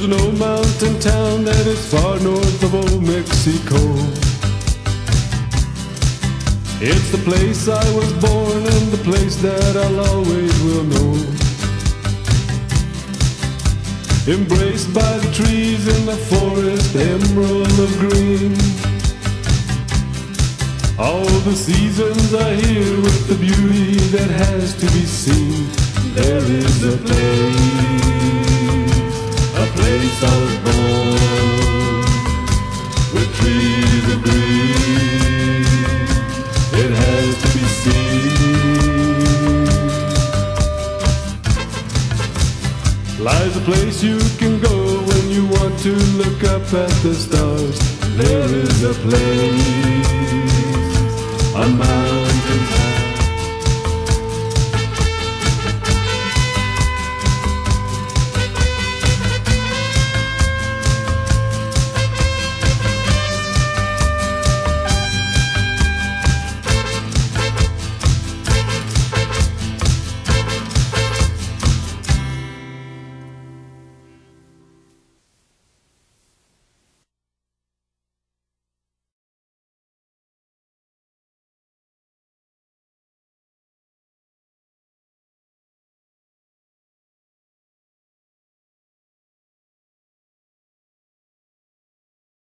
There's old mountain town that is far north of old Mexico. It's the place I was born and the place that I'll always will know. Embraced by the trees in the forest, emerald of green. All the seasons are here with the beauty that has to be seen. There is a place, Lies a place you can go when you want to look up at the stars. There is a place, a mountain.